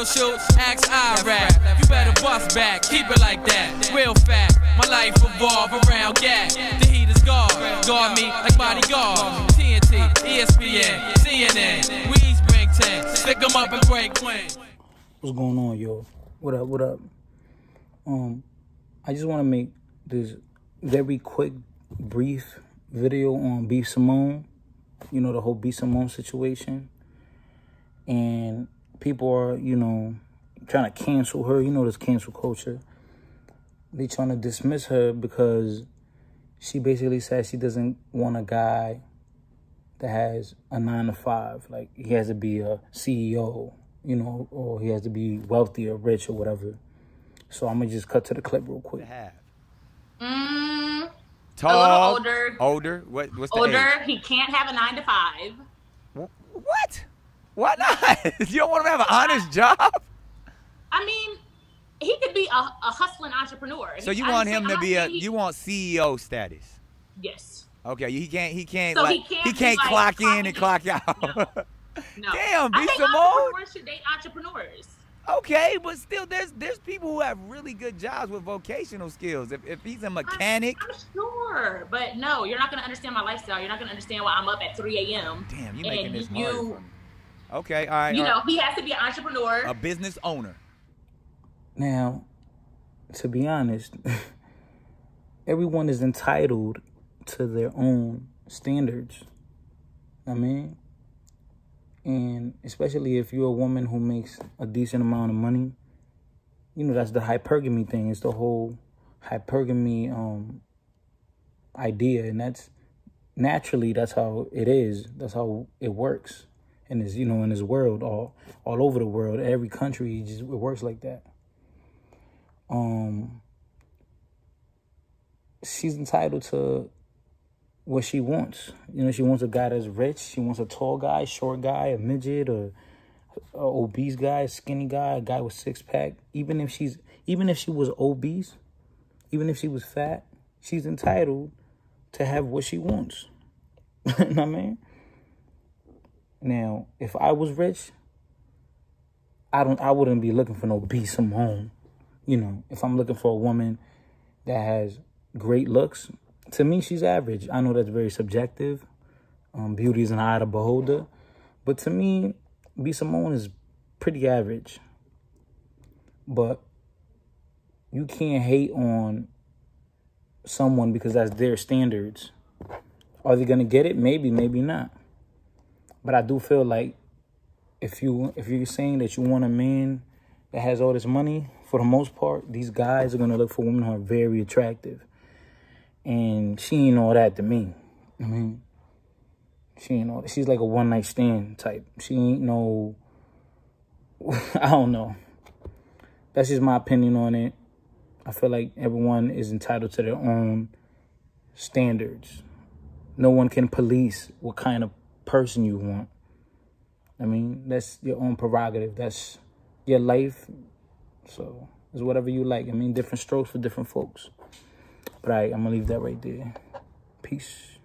Real shoot, axe I rap. You better bust back, keep it like that. Real fat, my life revolve around gas. The heat is guard, guard me like bodyguard. TNT, ESPN, CNN, we East bring 10. Stick 'em up and break Quinn. What's going on, yo? What up? What up? Um, I just want to make this very quick, brief video on B Simone. You know the whole B Simone situation, and people are, you know, trying to cancel her. You know this cancel culture. They trying to dismiss her because she basically says she doesn't want a guy that has a nine to five. Like he has to be a CEO, you know, or he has to be wealthy or rich or whatever. So I'm gonna just cut to the clip real quick. have? Mm, Tall, older. Older. What? What's the older. age? He can't have a nine to five. Wh- What? Why not? you don't want him to have an honest job? I mean, he could be a, a hustling entrepreneur. So you I'm want him I'm to be a? he- You want CEO status? Yes. Okay. He can't. He can't. So like, he can't He can't like, clock in and clock out. No. Damn, be some entrepreneurs should date entrepreneurs. Okay, but still, there's there's people who have really good jobs with vocational skills. If, if he's a mechanic, I'm, I'm sure, but no, you're not gonna understand my lifestyle. You're not gonna understand why I'm up at 3 a.m. damn, you making this hard. Okay, all right. you all know, right. he has to be an entrepreneur. a business owner. Now, to be honest, everyone is entitled to their own standards. I mean, and especially if you're a woman who makes a decent amount of money, you know that's the hypergamy thing. It's the whole hypergamy um idea, and that's naturally that's how it is. That's how it works. And it's you know in this world, all all over the world, every country, just it works like that. Um, she's entitled to what she wants. You know, she wants a guy that's rich. She wants a tall guy, short guy, a midget, or obese guy, skinny guy, a guy with six pack. Even if she's, even if she was obese, even if she was fat, she's entitled to have what she wants. you know what I mean? Now, if I was rich, I don't, I wouldn't be looking for no B Simone. You know, if I'm looking for a woman that has great looks, to me, she's average. I know that's very subjective. Um, beauty is an eye the beholder. But to me, B. Simone is pretty average. But you can't hate on someone because that's their standards. Are they gonna get it? Maybe, maybe not. But I do feel like if you if you're saying that you want a man that has all this money, for the most part, these guys are gonna look for women who are very attractive. And she ain't all that to me. I mean, she ain't all she's like a one night stand type. She ain't no I don't know. That's just my opinion on it. I feel like everyone is entitled to their own standards. No one can police what kind of person you want. I mean, that's your own prerogative. That's your life. So it's whatever you like. I mean, different strokes for different folks. But all right, I'm going to leave that right there. Peace.